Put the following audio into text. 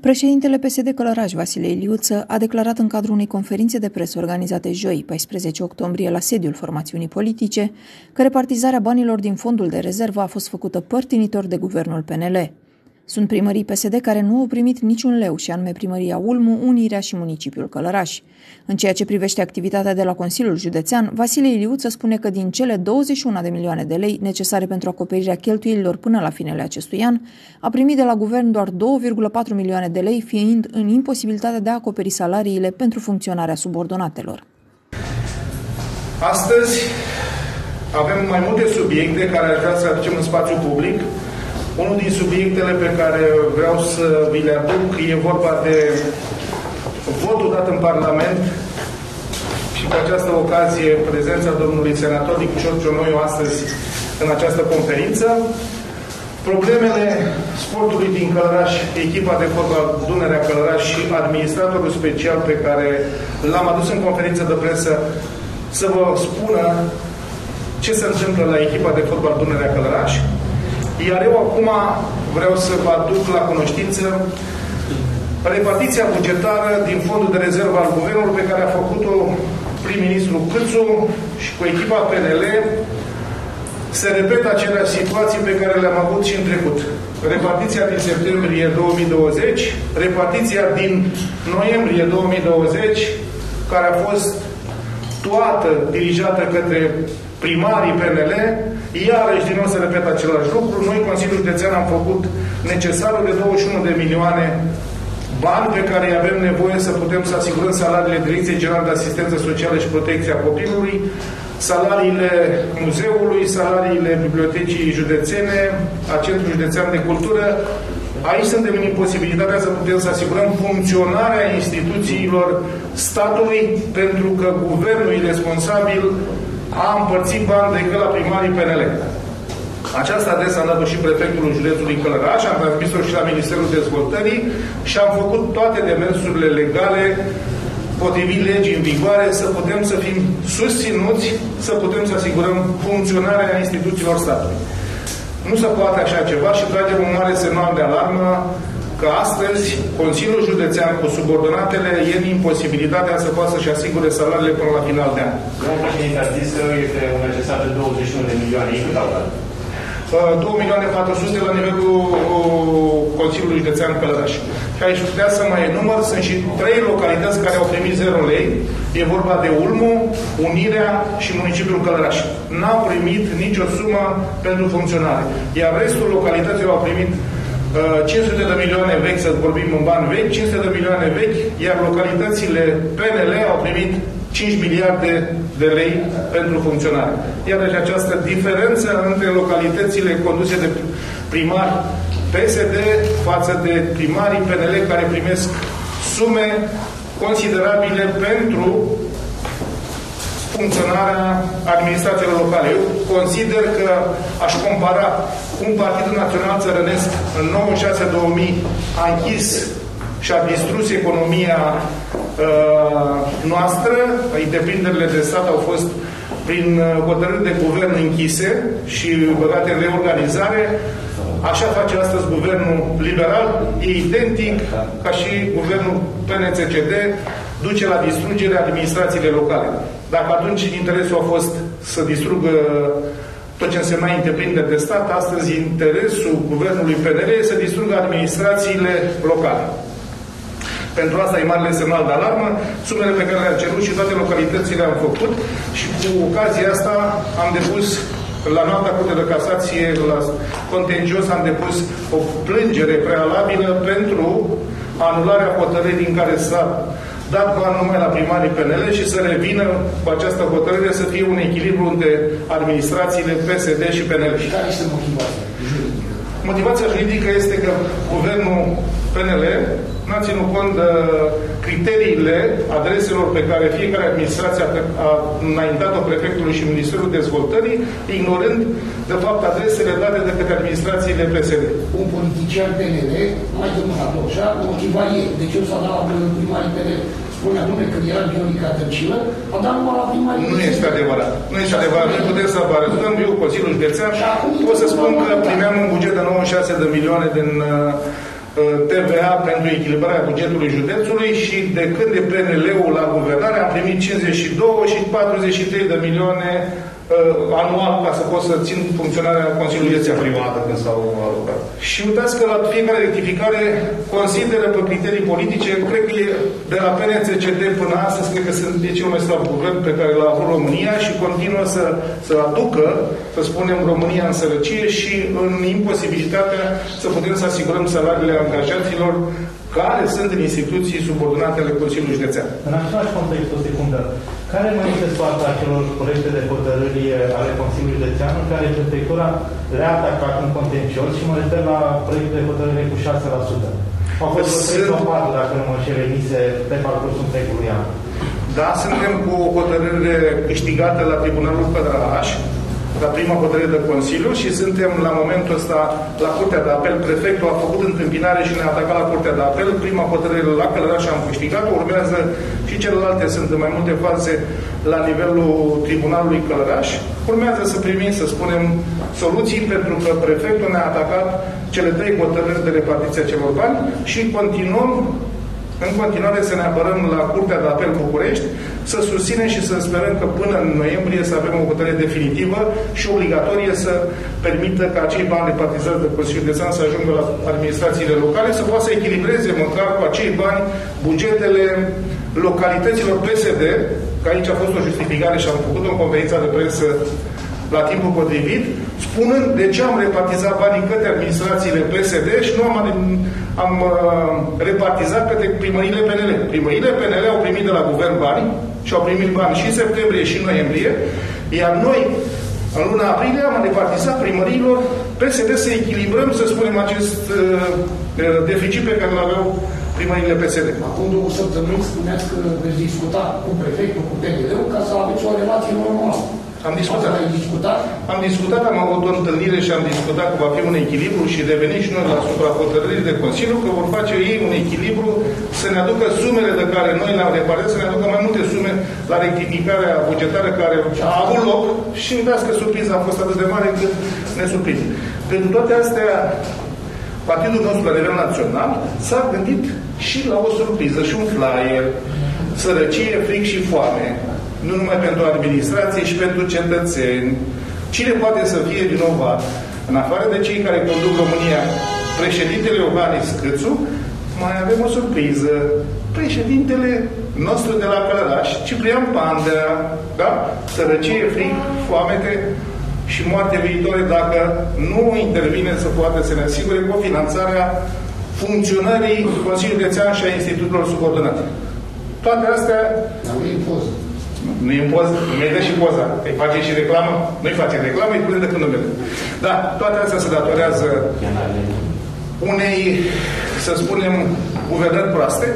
Președintele PSD Călăraș, Vasile Iliuță, a declarat în cadrul unei conferințe de presă organizate joi, 14 octombrie, la sediul formațiunii politice, că repartizarea banilor din fondul de rezervă a fost făcută părtinitor de guvernul PNL. Sunt primării PSD care nu au primit niciun leu, și anume primăria Ulmu, Unirea și municipiul Călăraș. În ceea ce privește activitatea de la Consiliul Județean, Vasile Iliuță spune că din cele 21 de milioane de lei necesare pentru acoperirea cheltuielilor până la finele acestui an, a primit de la guvern doar 2,4 milioane de lei, fiind în imposibilitatea de a acoperi salariile pentru funcționarea subordonatelor. Astăzi avem mai multe subiecte care ar vrea să aducem în spațiu public, unul din subiectele pe care vreau să vi le aduc e vorba de votul dat în Parlament și cu această ocazie prezența domnului senator Nicușor Cionoiu astăzi în această conferință. Problemele sportului din Călăraș, echipa de fotbal Dunărea Călăraș și administratorul special pe care l-am adus în conferință de presă să vă spună ce se întâmplă la echipa de fotbal Dunărea Călăraș iar eu acum vreau să vă aduc la cunoștință repartiția bugetară din fondul de rezervă al guvernului pe care a făcut-o prim-ministru Câțu și cu echipa PNL se repetă aceleași situații pe care le-am avut și în trecut. Repartiția din septembrie 2020, repartiția din noiembrie 2020, care a fost toată dirijată către primarii PNL, iarăși din nou se repetă același lucru. Noi, Consiliul Județean, am făcut necesarul de 21 de milioane bani pe care îi avem nevoie să putem să asigurăm salariile Direcției Generale de Asistență Socială și Protecția Copilului, salariile muzeului, salariile bibliotecii județene, a Centrului Județean de Cultură. Aici suntem în imposibilitatea să putem să asigurăm funcționarea instituțiilor statului, pentru că guvernul e responsabil a împărțit bani decât la primarii PNL. Această adresă am dat și prefectului județului Călăraș, am transmis-o și la Ministerul Dezvoltării și am făcut toate demersurile legale potrivit legii în vigoare, să putem să fim susținuți, să putem să asigurăm funcționarea instituțiilor statului. Nu se poate așa ceva și tragem un mare semnal de alarmă că astăzi Consiliul Județean cu subordonatele e în imposibilitatea să poată să-și asigure salariile până la final de an. Domnul președinte a zis că este necesar de 21 de milioane. Ei cât au dat? 2 milioane 400 la nivelul Consiliului Județean Călăraș. Și aici putea să mai enumăr, sunt și trei localități care au primit 0 lei. E vorba de Ulmu, Unirea și municipiul Călăraș. N-au primit nicio sumă pentru funcționare. Iar restul localităților au primit 500 uh, de milioane vechi, să vorbim în bani vechi, 500 de milioane vechi, iar localitățile PNL au primit 5 miliarde de lei pentru funcționare. Iar deci această diferență între localitățile conduse de primari PSD față de primarii PNL care primesc sume considerabile pentru funcționarea administrațiilor locale. Eu consider că aș compara cum Partidul Național Țărănesc în 96-2000 a închis și a distrus economia uh, noastră, întreprinderile de stat au fost prin uh, hotărâri de guvern închise și băgate în reorganizare, Așa face astăzi guvernul liberal, e identic ca și guvernul PNCCD, duce la distrugerea administrațiile locale. Dacă atunci interesul a fost să distrugă tot ce însemna întreprinderi de stat, astăzi interesul guvernului PNL este să distrugă administrațiile locale. Pentru asta e marele semnal de alarmă, sumele pe care le-am cerut și toate localitățile am făcut și cu ocazia asta am depus la noaptea Curte de Casație, la contencios, am depus o plângere prealabilă pentru anularea hotărârii din care s-a dat bani numai la primarii PNL și să revină cu această hotărâre să fie un echilibru între administrațiile PSD și PNL. Și care este motivația juridică? Motivația juridică este că guvernul PNL n-a ținut cont de criteriile adreselor pe care fiecare administrație a înaintat-o prefectului și Ministerul Dezvoltării, ignorând, de fapt, adresele date de către administrațiile PSD. Un politician PNL, mai de mâna așa, motiva ei. De ce s-a dat la primarii PNL? Spunea, domnule, că era Viorica Dăncilă, a dat numai la primarii Nu este adevărat. Nu este adevărat. Nu putem să vă arătăm. Eu, Consiliul Județean, pot să spun că primeam un buget de 96 de milioane din uh, TVA pentru echilibrarea bugetului județului și de când e PNL-ul la guvernare am primit 52 și 43 de milioane uh, anual ca să pot să țin funcționarea Consiliului Județean privată când s-au alocat. Și uitați că la fiecare rectificare consideră pe criterii politice, cred că e de la PNCCD până astăzi, cred că sunt de cel mai slab guvern pe care l-a avut România și continuă să, să aducă, să spunem, România în sărăcie și în imposibilitatea să putem să asigurăm salariile angajaților care sunt în instituții subordonate ale Consiliului Județean. În același context, o secundă, care mai este soarta acelor proiecte de hotărâri ale Consiliului Județean în care prefectura le-a atacat în contencios și mă refer la proiectul de hotărâre cu 6%? Au fost vreo 3 sau dacă nu mă înșel, emise pe parcursul întregului an. Da, suntem cu o hotărâre câștigată la Tribunalul Pădralaș, la prima hotărâre de Consiliu și suntem la momentul ăsta la Curtea de Apel. Prefectul a făcut întâmpinare și ne-a atacat la Curtea de Apel. Prima hotărâre la Călăraș am câștigat, urmează și celelalte sunt în mai multe faze la nivelul Tribunalului Călăraș. Urmează să primim, să spunem, soluții pentru că prefectul ne-a atacat cele trei hotărâri de repartiție a celor bani și continuăm în continuare să ne apărăm la Curtea de Apel București, să susținem și să sperăm că până în noiembrie să avem o hotărâre definitivă și obligatorie să permită ca acei bani repartizați de Consiliul de San să ajungă la administrațiile locale, să poată să echilibreze măcar cu acei bani bugetele localităților PSD, că aici a fost o justificare și am făcut o conferință de presă la timpul potrivit, spunând de ce am repartizat banii către administrațiile PSD și nu am, am uh, repartizat către primările PNL. Primările PNL au primit de la guvern bani și au primit bani și în septembrie și în noiembrie, iar noi, în luna aprilie, am repartizat primărilor PSD să echilibrăm, să spunem, acest uh, uh deficit pe care îl aveau primările PSD. Acum două săptămâni spuneați că veți discuta cu prefectul, cu PNL-ul, ca să aveți o relație normală. Am discutat. Am discutat? Am discutat, am avut o întâlnire și am discutat că va fi un echilibru și devenim și noi la suprahotărârii de Consiliu că vor face ei un echilibru să ne aducă sumele de care noi le-am reparat, să ne aducă mai multe sume la rectificarea bugetară care a avut loc și dați că surpriza a fost atât de mare încât ne surprinde. Pentru toate astea, partidul nostru la nivel național s-a gândit și la o surpriză și un flyer, sărăcie, fric și foame nu numai pentru administrație, și pentru cetățeni. Cine poate să fie vinovat? În afară de cei care conduc România, președintele Iohannis Câțu, mai avem o surpriză. Președintele nostru de la Călăraș, Ciprian Pandea, da? Sărăcie, fric, foamete și moarte viitoare dacă nu intervine să poată să ne asigure cofinanțarea funcționării Consiliului de Țean și a instituțiilor subordonate. Toate astea... Dar nu nu e poza, nu dă și poza. Îi face și reclamă? Nu-i face reclamă, îi pune decât numele. Da, toate astea se datorează unei, să spunem, guvernări proaste,